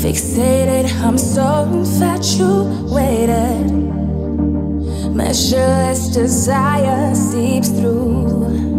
Fixated, I'm so infatuated. Measureless desire seeps through.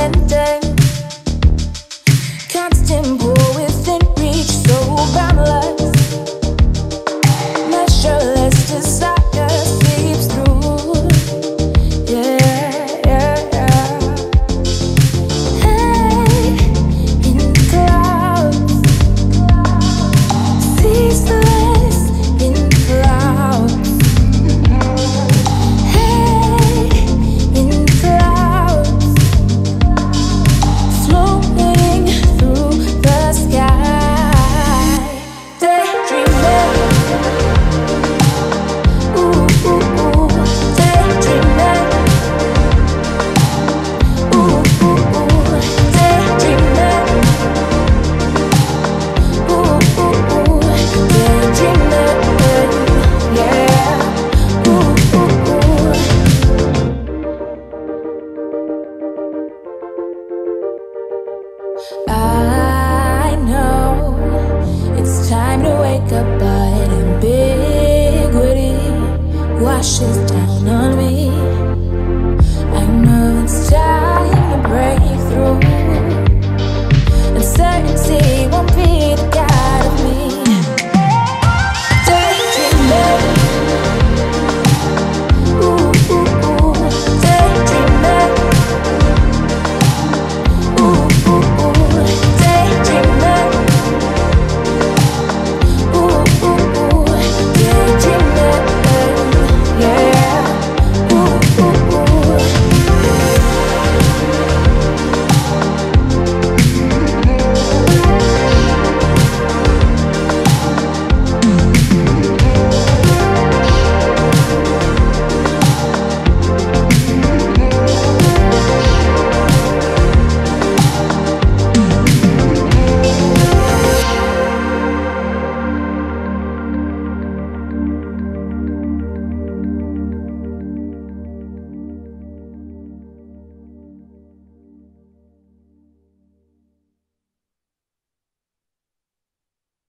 in. I know it's time to wake up, but ambiguity washes.